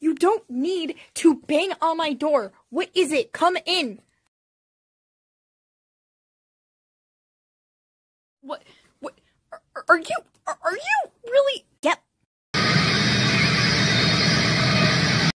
You don't need to bang on my door. What is it? Come in. What? What? Are, are you? Are, are you really